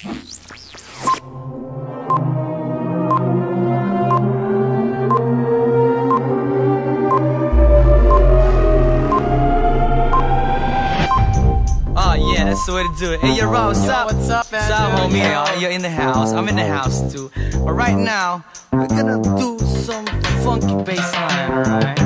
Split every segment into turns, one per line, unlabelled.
Oh yeah, that's the way to do it. Hey, yo, Rob, what's
Yo,
up?
what's up, man?
What's up, homie?
yo.
You're in the house. I'm in the house too. But right now, we're gonna do some funky bass line, alright?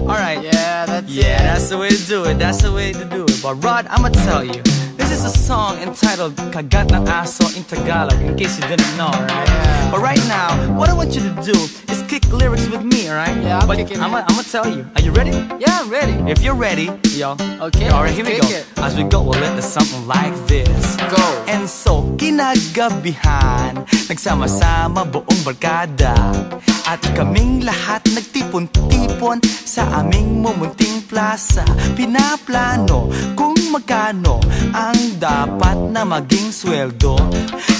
Alright.
Yeah, that's
Yeah,
it.
that's the way to do it. That's the way to do it. But Rod, I'ma tell you. This is a song entitled Kagat ng Aso in Tagalog, in case you didn't know, right?
Yeah.
But right now, what I want you to do is kick lyrics with me, alright?
Yeah, I'm
but
kicking
I'ma. I'ma tell you. Are you ready?
Yeah, I'm ready.
If you're ready, yo.
Okay,
Alright, here we go.
it.
As we go, we'll let the something like this.
Go.
And so, kinagabihan Nagsama-sama buong barkada At kaming lahat nagtipon-tipon Sa aming mumunting plaza. Pinaplano kung magkano Ang dapat na maging sweldo.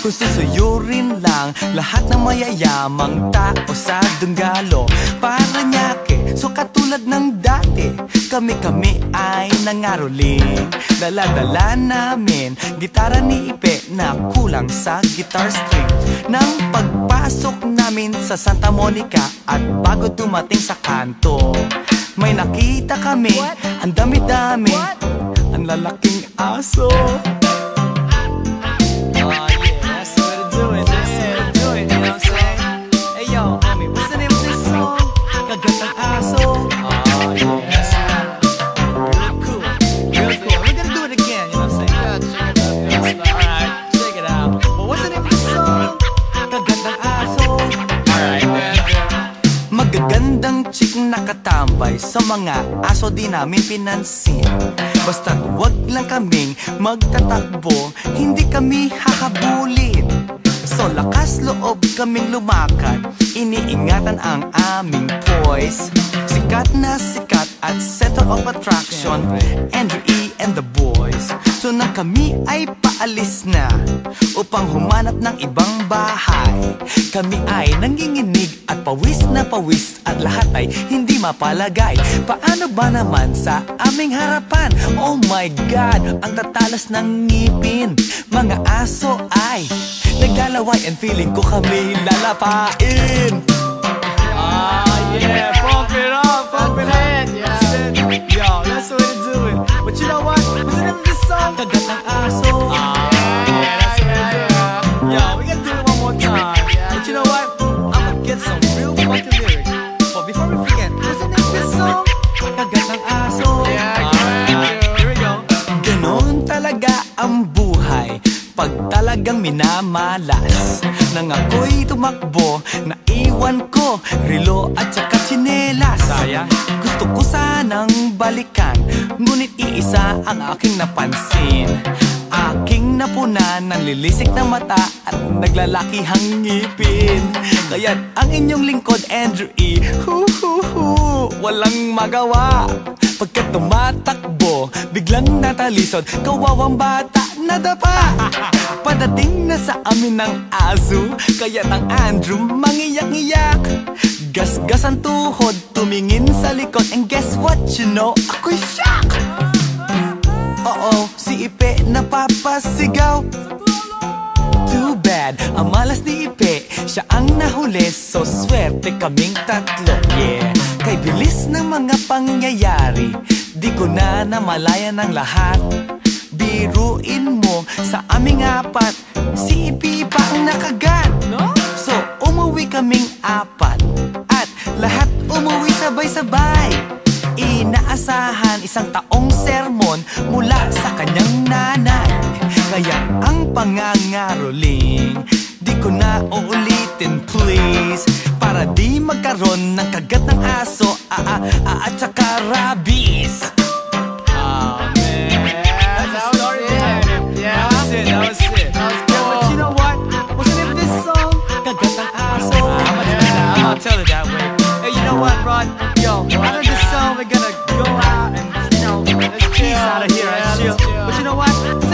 Kung susuyurin lang Lahat ng mayayamang tao sa Dunggalo Para nyake, so katulad ng dati Kami-kami ay nangaroling Dala-dala namin Gitara ni Ipe na kulang sa guitar string Nang pagpasok namin sa Santa Monica At bago dumating sa kanto May nakita kami? Ang dami-dami? Ang lalaking aso mga aso di namin pinansin. Basta't wag lang kaming magtatakbo, hindi kami hahabulin. So lakas loob kaming lumakad, iniingatan ang aming poise Sikat na sikat at center of attraction, Andrew E. and the boys So na kami ay paalis na Upang humanap ng ibang bahay. Kami ay nanginginig at pawis na pawis At lahat ay hindi mapalagay. Paano ba naman sa aming harapan? Oh my God, ang tatalas ng ngipin. Mga aso ay naglalaway And feeling ko kami lalapain. Ah yeah, song? Kagat ng aso Ah, yeah, Yo, we gotta do it one more time
Yeah,
But you know what? I'ma get some real fucking lyrics But before we forget, what's the name of this song? Kagat ng aso
Yeah.
Here we go Ganon talaga ang buhay pag talagang minamalas Nang ako'y tumakbo, naiwan ko Relo at saka tsinelas Sayang Gusto ko sanang balikan Ngunit iisa ang aking napansin. Aking napunan ng lilisik na mata At naglalakihang ngipin. Kaya't ang inyong lingkod Andrew E. Hu, hu, hu, Walang magawa. Pagkat tumatakbo Biglang natalisod Kawawang bata nadapa. Padating na sa amin ng aso Kaya ang Andrew mangiyak-iyak. Gasgas ang tuhod Tumingin sa likod And guess what you know Ako'y shock. Oo, si Ipe napapasigaw. Too bad, ang malas ni Ipe Siya ang nahuli, so swerte kaming tatlo Yeah, kay bilis ng mga pangyayari Di ko na namalayan ng lahat Biruin mo sa aming apat. Si Ipe pa ang nakagat. So umuwi kaming apat. At lahat umuwi sabay-sabay. Inaasahan isang taong sermon mula sa kanyang nanay. Kaya ang pangangaroling Di ko na uulitin please. Para di magkaroon ng kagat ng aso ah, ah, At saka rabies gonna tell it that way Hey, you know what, Rod? Yo, after this song, we're gonna go out and, you know, let's
chill.
out of here
let's chill.
But you know what?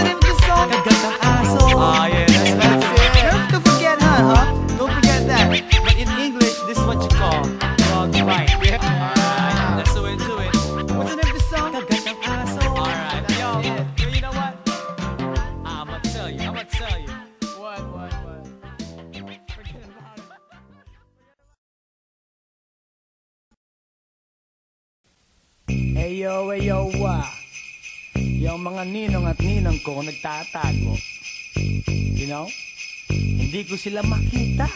Ayo, ayo, wa. Yung mga ninong at ninang ko nagtatago. You know? Hindi ko sila makita.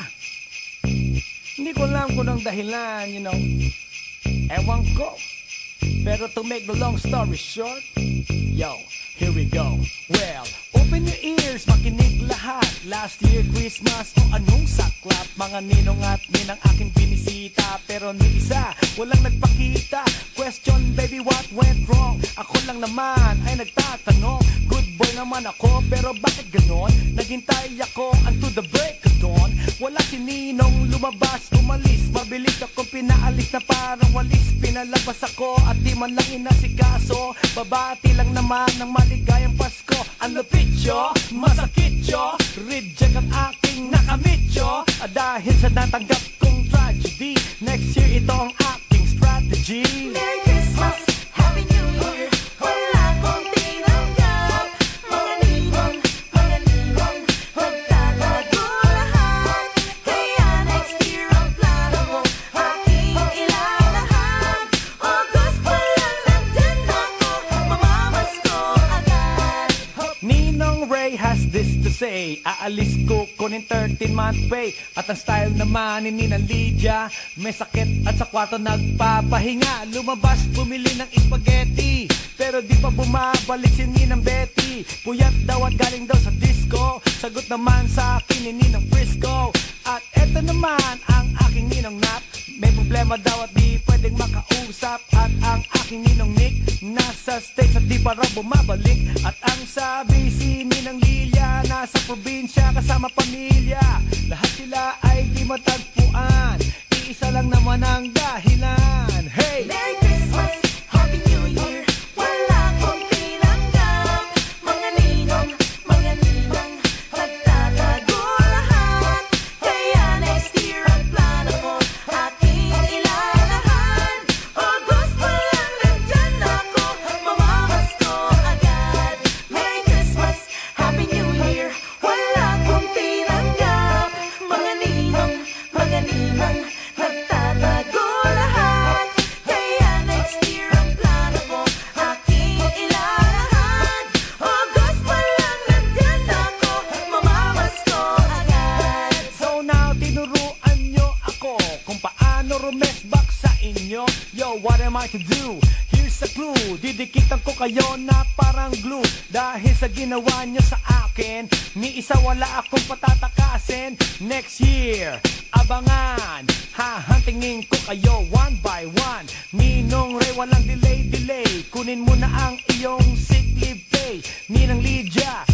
Hindi ko alam kung ang dahilan, you know. Ewan ko. Pero to make the long story short, yo, here we go. Well, open your ears, makinig lahat. Last year Christmas, o anong saklap? Mga ninong at ninang aking binisita. Pero ni isa, walang nagpakita. Question, baby, what went wrong? Ako lang naman ay nagtatanong. Good boy naman ako, pero bakit ganon? Naghintay ako unto the break dawn. Wala si Ninong lumabas, umalis. Mabilis akong pinaalis na parang walis. Pinalabas ako at di man lang inasikaso. Babati lang naman ng maligayang Pasko. Ang lapit yo, masakit yo. Reject ang aking nakamit yo. Ah, Dahil sa natanggap kong tragedy. Next year ito ang aking strategy.
Merry
say Aalis ko kunin 13 month pay At ang style naman ni Ninang Lydia May sakit at sa kwarto nagpapahinga. Lumabas bumili ng spaghetti Pero di pa bumabalik si Ninang Betty. Puyat daw at galing daw sa disco. Sagot naman sa akin ni Ninang Frisco. At eto naman ang aking Ninong Nap May problema daw at di pwedeng makausap. At ang aking Ninong Nick Nasa States at di pa raw bumabalik. At ang sabi si Ninang Lilia Nasa probinsya kasama pamilya. Lahat sila ay di matagpuan. Iisa lang naman ang dahilan To do? Here's a clue, didikitan ko kayo na parang glue. Dahil sa ginawa nyo sa akin, ni isa wala akong patatakasin. Next year, abangan, hahantingin ko kayo one by one. Ninong Ray, walang delay-delay. Kunin mo na ang iyong sick leave pay. Ninang Lydia,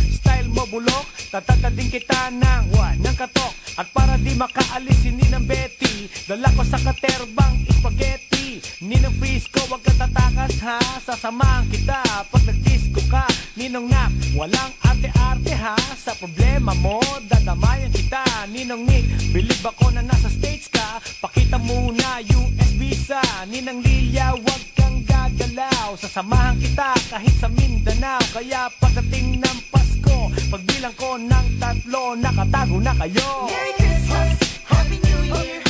style mo bulok, tatatadin kita ng what? Ng katok. At para di makaalis si Ninang Betty, dala ko sa katerbang spaghetti. Ninang Frisco, wag ka tatakas ha, sasamahan kita pag nag-disco ka. Ninong Nak, walang arte-arte ha, sa problema mo, dadamayan kita. Ninong Nick, believe ako na nasa States ka, pakita muna US visa. Ninang Lilia, wag kang gagalaw, sasamahan kita kahit sa Mindanao. Kaya pagdating ng Pagbilang ko ng tatlo, nakatago na kayo.
Merry Christmas, Happy New Year